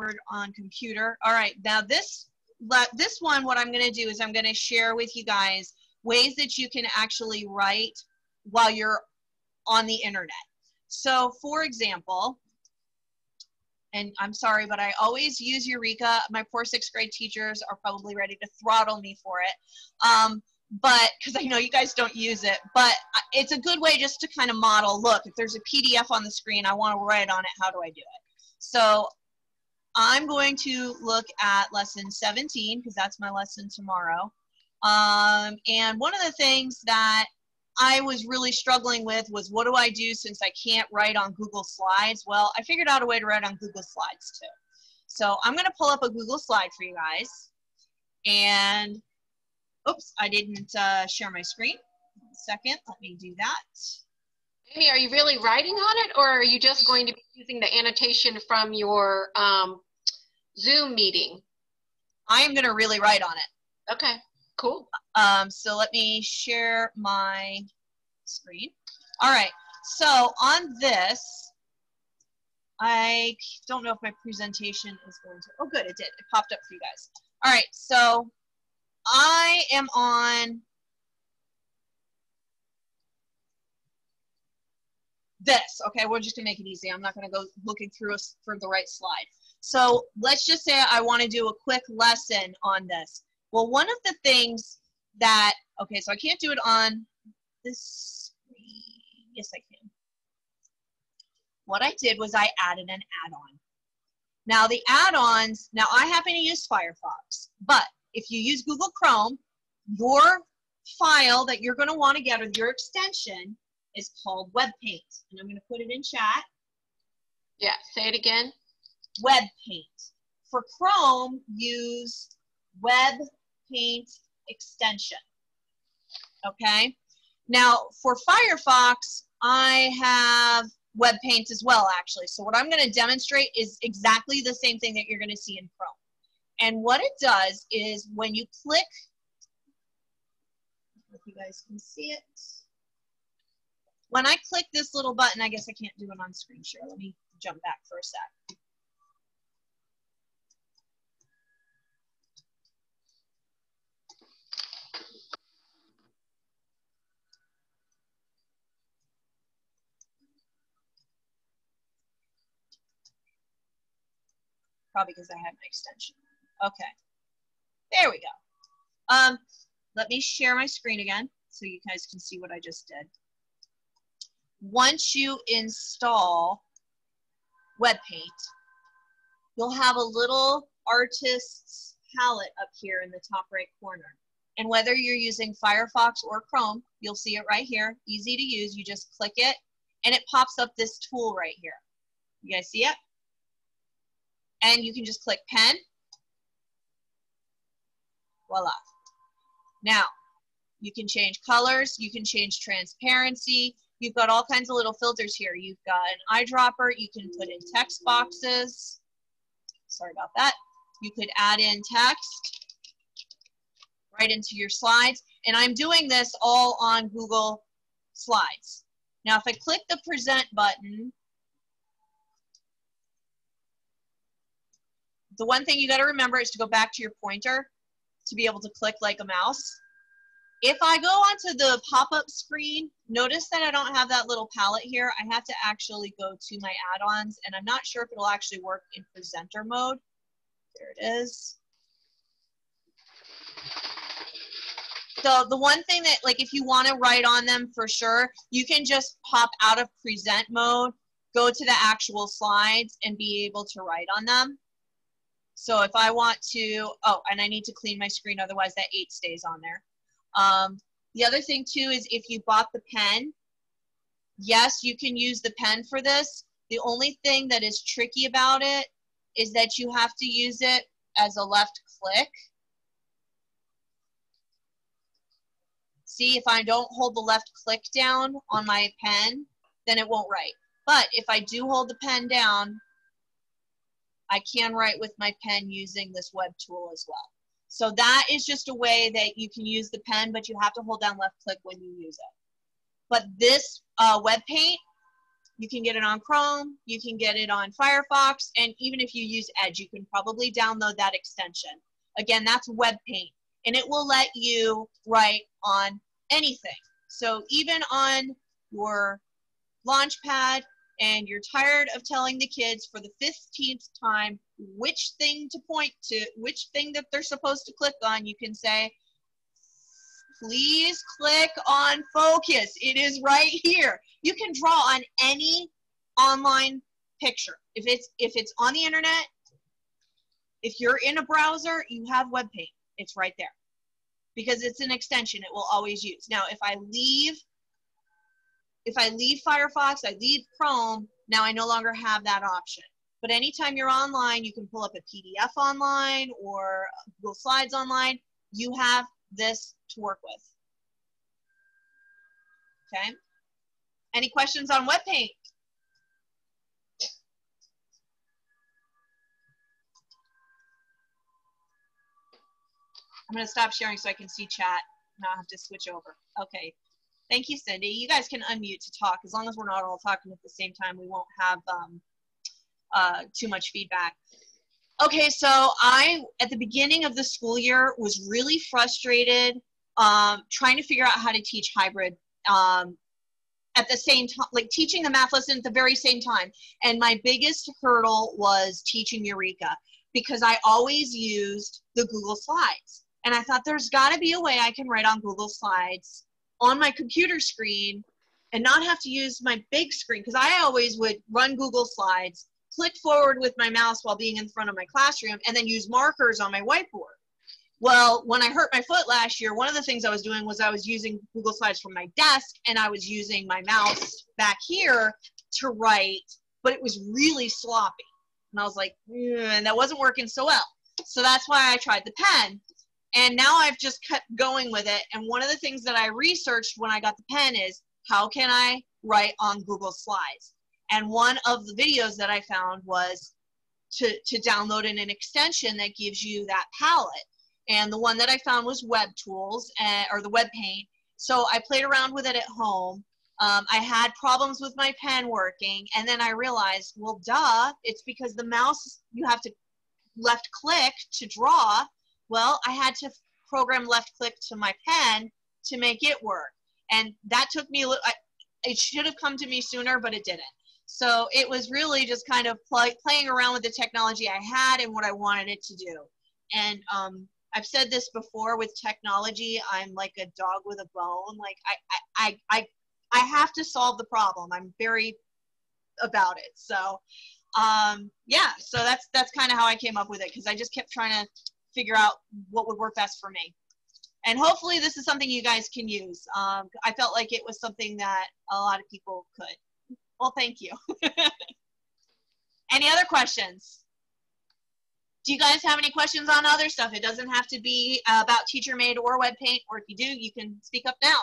Word on computer. All right, now this this one, what I'm going to do is I'm going to share with you guys ways that you can actually write while you're on the internet. So, for example, and I'm sorry, but I always use Eureka. My poor sixth grade teachers are probably ready to throttle me for it. Um, but because I know you guys don't use it, but it's a good way just to kind of model. Look, if there's a PDF on the screen, I want to write on it. How do I do it? So I'm going to look at lesson 17 because that's my lesson tomorrow. Um, and one of the things that I was really struggling with was what do I do since I can't write on Google Slides? Well, I figured out a way to write on Google Slides too. So I'm going to pull up a Google slide for you guys. And, oops, I didn't uh, share my screen. Second, let me do that. Amy, are you really writing on it or are you just going to be using the annotation from your um, Zoom meeting? I am going to really write on it. Okay, cool. Um, so let me share my screen. All right, so on this, I don't know if my presentation is going to, oh good, it did. It popped up for you guys. All right, so I am on this. Okay, we're just gonna make it easy. I'm not gonna go looking through us for the right slide. So let's just say I wanna do a quick lesson on this. Well, one of the things that, okay, so I can't do it on this screen. Yes, I can. What I did was I added an add-on. Now the add-ons, now I happen to use Firefox, but if you use Google Chrome, your file that you're gonna wanna get or your extension is called Web Paint. And I'm going to put it in chat. Yeah, say it again. Web Paint. For Chrome, use Web Paint extension. Okay? Now, for Firefox, I have Web Paint as well, actually. So what I'm going to demonstrate is exactly the same thing that you're going to see in Chrome. And what it does is when you click, if you guys can see it, when I click this little button, I guess I can't do it on screen share. Let me jump back for a sec. Probably because I had my extension. Okay. There we go. Um, let me share my screen again so you guys can see what I just did once you install WebPaint, you'll have a little artist's palette up here in the top right corner. And whether you're using Firefox or Chrome, you'll see it right here, easy to use. You just click it and it pops up this tool right here. You guys see it? And you can just click pen. Voila. Now, you can change colors, you can change transparency, You've got all kinds of little filters here. You've got an eyedropper. You can put in text boxes. Sorry about that. You could add in text right into your slides. And I'm doing this all on Google Slides. Now, if I click the present button, the one thing you got to remember is to go back to your pointer to be able to click like a mouse. If I go onto the pop-up screen, notice that I don't have that little palette here. I have to actually go to my add-ons, and I'm not sure if it'll actually work in presenter mode. There it is. So the one thing that, like, if you want to write on them for sure, you can just pop out of present mode, go to the actual slides, and be able to write on them. So if I want to, oh, and I need to clean my screen, otherwise that eight stays on there. Um, the other thing too is if you bought the pen, yes, you can use the pen for this. The only thing that is tricky about it is that you have to use it as a left click. See, if I don't hold the left click down on my pen, then it won't write. But if I do hold the pen down, I can write with my pen using this web tool as well. So that is just a way that you can use the pen, but you have to hold down left click when you use it. But this uh, web paint, You can get it on Chrome, you can get it on Firefox, and even if you use Edge, you can probably download that extension. Again, that's web paint, and it will let you write on anything. So even on your Launchpad, and you're tired of telling the kids for the 15th time which thing to point to, which thing that they're supposed to click on, you can say, please click on focus. It is right here. You can draw on any online picture. If it's if it's on the internet, if you're in a browser, you have web paint. It's right there. Because it's an extension it will always use. Now, if I leave if I leave Firefox, I leave Chrome, now I no longer have that option. But anytime you're online, you can pull up a PDF online or Google Slides online. You have this to work with. Okay. Any questions on WebPaint? I'm going to stop sharing so I can see chat. Now I have to switch over. Okay. Thank you, Cindy. You guys can unmute to talk. As long as we're not all talking at the same time, we won't have um, uh, too much feedback. Okay, so I, at the beginning of the school year, was really frustrated um, trying to figure out how to teach hybrid um, at the same time, like teaching the math lesson at the very same time. And my biggest hurdle was teaching Eureka because I always used the Google Slides. And I thought there's got to be a way I can write on Google Slides on my computer screen and not have to use my big screen because I always would run Google Slides, click forward with my mouse while being in front of my classroom, and then use markers on my whiteboard. Well, when I hurt my foot last year, one of the things I was doing was I was using Google Slides from my desk and I was using my mouse back here to write, but it was really sloppy. And I was like, mm, and that wasn't working so well. So that's why I tried the pen. And now I've just kept going with it. And one of the things that I researched when I got the pen is how can I write on Google Slides? And one of the videos that I found was to, to download in an extension that gives you that palette. And the one that I found was Web Tools uh, or the Web Paint. So I played around with it at home. Um, I had problems with my pen working, and then I realized, well, duh, it's because the mouse you have to left click to draw, well, I had to program left click to my pen to make it work. And that took me, a little I, it should have come to me sooner, but it didn't. So it was really just kind of play, playing around with the technology I had and what I wanted it to do. And um, I've said this before with technology, I'm like a dog with a bone. Like I, I, I, I have to solve the problem. I'm very about it. So um, yeah, so that's that's kind of how I came up with it because I just kept trying to figure out what would work best for me. And hopefully this is something you guys can use. Um, I felt like it was something that a lot of people could. Well, thank you. any other questions? Do you guys have any questions on other stuff? It doesn't have to be about teacher made or web paint, or if you do, you can speak up now.